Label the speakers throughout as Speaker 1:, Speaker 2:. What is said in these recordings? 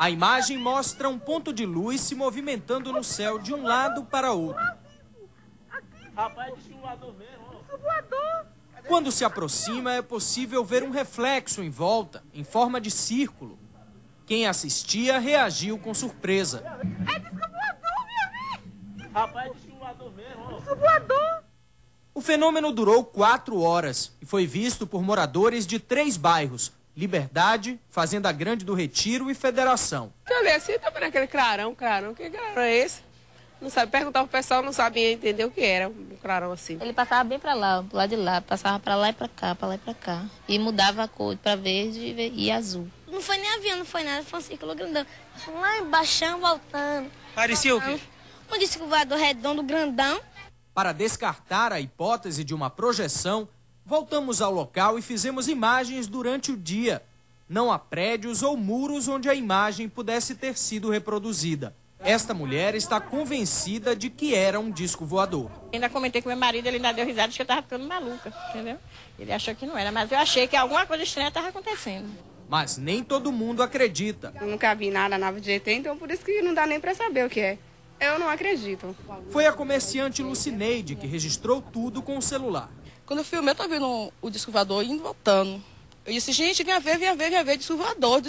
Speaker 1: A imagem mostra um ponto de luz se movimentando no céu de um lado para outro.
Speaker 2: Rapaz, voador mesmo.
Speaker 1: Quando se aproxima, é possível ver um reflexo em volta, em forma de círculo. Quem assistia reagiu com surpresa.
Speaker 3: É disco voador, minha filha!
Speaker 2: Rapaz, disse voador mesmo.
Speaker 3: Disco voador!
Speaker 1: O fenômeno durou quatro horas e foi visto por moradores de três bairros: Liberdade, Fazenda Grande do Retiro e Federação.
Speaker 4: Eu olhei assim, tá vendo aquele clarão, clarão, que clarão é esse? Não sabe, perguntar pro pessoal, não sabia entender o que era um clarão assim.
Speaker 5: Ele passava bem pra lá, pro lado de lá, passava pra lá e pra cá, pra lá e pra cá. E mudava a cor pra verde e azul.
Speaker 6: Não foi nem avião, não foi nada, foi um círculo grandão. Lá embaixo, voltando.
Speaker 2: Parecia o quê?
Speaker 6: Um disco voador redondo, grandão.
Speaker 1: Para descartar a hipótese de uma projeção, voltamos ao local e fizemos imagens durante o dia. Não há prédios ou muros onde a imagem pudesse ter sido reproduzida. Esta mulher está convencida de que era um disco voador.
Speaker 7: Ainda comentei com meu marido, ele ainda deu risada, disse que eu estava ficando maluca, entendeu? Ele achou que não era, mas eu achei que alguma coisa estranha estava acontecendo.
Speaker 1: Mas nem todo mundo acredita.
Speaker 4: Eu nunca vi nada na nave de ET, então por isso que não dá nem pra saber o que é. Eu não acredito.
Speaker 1: Foi a comerciante Lucineide que registrou tudo com o celular.
Speaker 4: Quando eu filmei, eu tô vendo o disco voador indo voltando. Eu disse, gente, vinha ver, vinha ver, vinha ver, disco voador.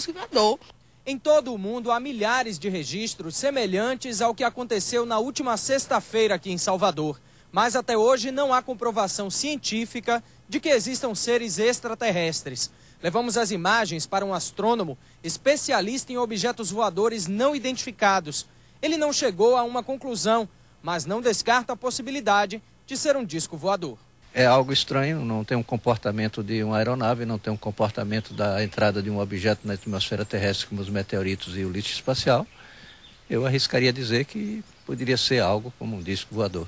Speaker 1: Em todo o mundo há milhares de registros semelhantes ao que aconteceu na última sexta-feira aqui em Salvador. Mas até hoje não há comprovação científica de que existam seres extraterrestres. Levamos as imagens para um astrônomo especialista em objetos voadores não identificados. Ele não chegou a uma conclusão, mas não descarta a possibilidade de ser um disco voador.
Speaker 8: É algo estranho, não tem um comportamento de uma aeronave, não tem um comportamento da entrada de um objeto na atmosfera terrestre como os meteoritos e o lixo espacial. Eu arriscaria dizer que poderia ser algo como um disco voador.